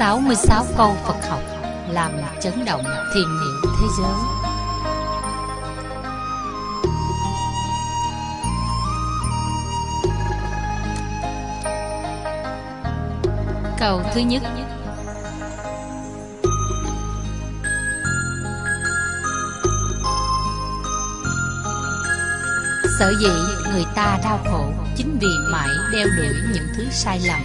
66 câu Phật học làm chấn động thiền niệm thế giới. Câu thứ nhất Sở dĩ người ta đau khổ chính vì mãi đeo đuổi những thứ sai lầm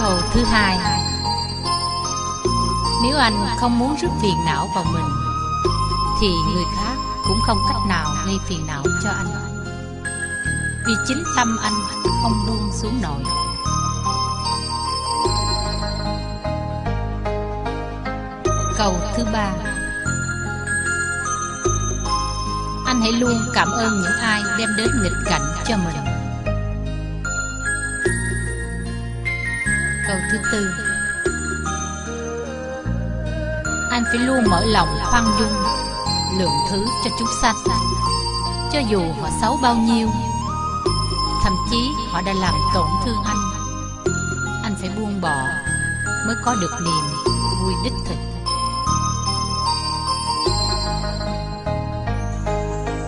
Cầu thứ hai. Nếu anh không muốn rước phiền não vào mình, Thì người khác cũng không cách nào gây phiền não cho anh. Vì chính tâm anh không buông xuống nổi. Cầu thứ ba. Anh hãy luôn cảm ơn những ai đem đến nghịch cảnh cho mình. Câu thứ tư. Anh phải luôn mở lòng khoan dung, Lượng thứ cho chúng sanh. Cho dù họ xấu bao nhiêu, Thậm chí họ đã làm tổn thương anh Anh phải buông bỏ Mới có được niềm vui đích thực.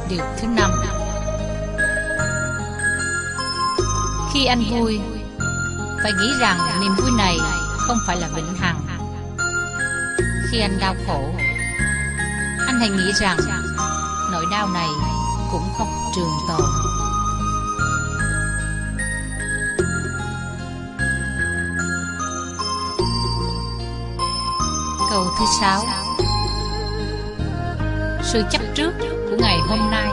Điều thứ năm. Khi anh vui phải nghĩ rằng niềm vui này không phải là vĩnh hằng. Khi anh đau khổ, Anh hãy nghĩ rằng Nỗi đau này cũng không trường tồn. Câu thứ sáu. Sự chấp trước của ngày hôm nay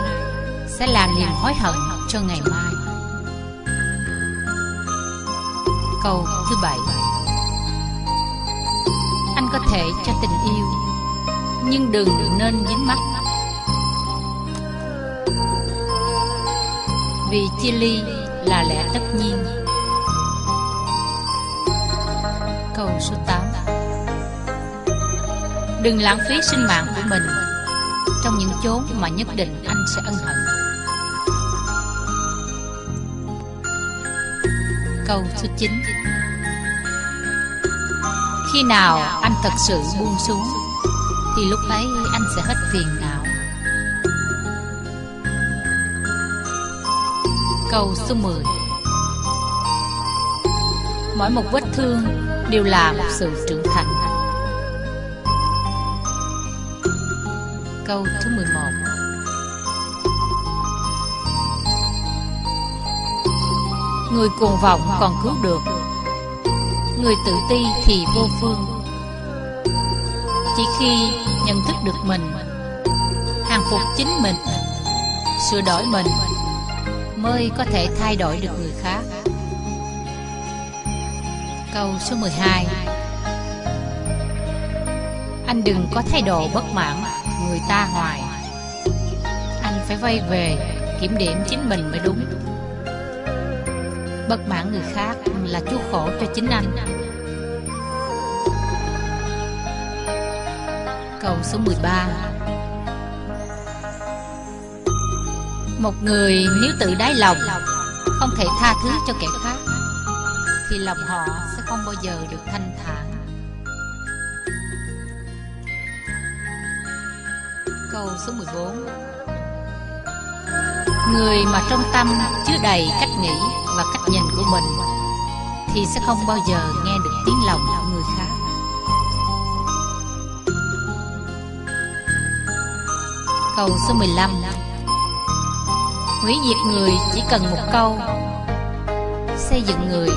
Sẽ là niềm hối hận cho ngày mai. Câu thứ bảy. Anh có thể cho tình yêu, Nhưng đừng nên dính mắt. Vì chia ly là lẽ tất nhiên. Câu số 8 Đừng lãng phí sinh mạng của mình Trong những chốn mà nhất định anh sẽ ân hận. Câu thứ 9 Khi nào anh thật sự buông xuống, Thì lúc ấy anh sẽ hết phiền não. Câu số 10 Mỗi một vết thương đều là một sự trưởng thành. Câu thứ 11 Người cuồng vọng còn cứu được. Người tự ti thì vô phương. Chỉ khi nhận thức được mình, Hàng phục chính mình, Sửa đổi mình, Mới có thể thay đổi được người khác. Câu số 12 Anh đừng có thái độ bất mãn người ta hoài. Anh phải vay về kiểm điểm chính mình mới đúng. Bất mãn người khác là chuốc khổ cho chính anh. Câu số 13 Một người nếu tự đáy lòng, Không thể tha thứ cho kẻ khác, Thì lòng họ sẽ không bao giờ được thanh thản. Câu số 14 Người mà trong tâm chứa đầy cách nghĩ và cách nhìn của mình, Thì sẽ không bao giờ nghe được tiếng lòng của người khác. Câu số 15 Hủy diệt người chỉ cần một câu. Xây dựng người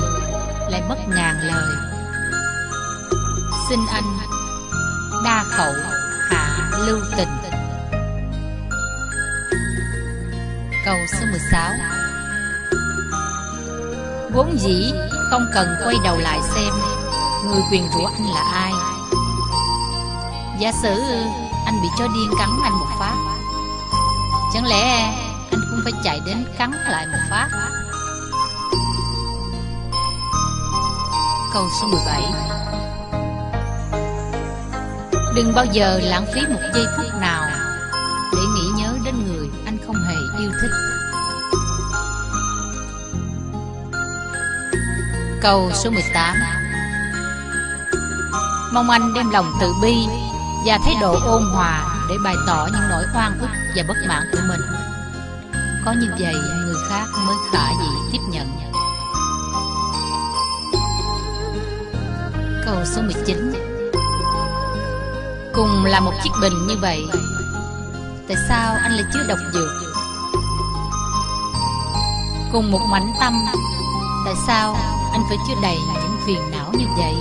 lại mất ngàn lời. Xin anh đa khẩu hạ lưu tình. Câu số 16 Vốn dĩ, Không cần quay đầu lại xem Người quyền rủa anh là ai. Giả sử anh bị cho điên cắn anh một phát, Chẳng lẽ anh cũng phải chạy đến cắn lại một phát? Câu số 17 Đừng bao giờ lãng phí một giây phút nào Câu số 18 Mong anh đem lòng tự bi Và thái độ ôn hòa Để bày tỏ những nỗi oan ức và bất mãn của mình. Có như vậy, người khác mới khả dĩ tiếp nhận. Câu số 19 Cùng là một chiếc bình như vậy, Tại sao anh lại chứa độc dược Cùng một mảnh tâm, Tại sao anh phải chứa đầy những phiền não như vậy.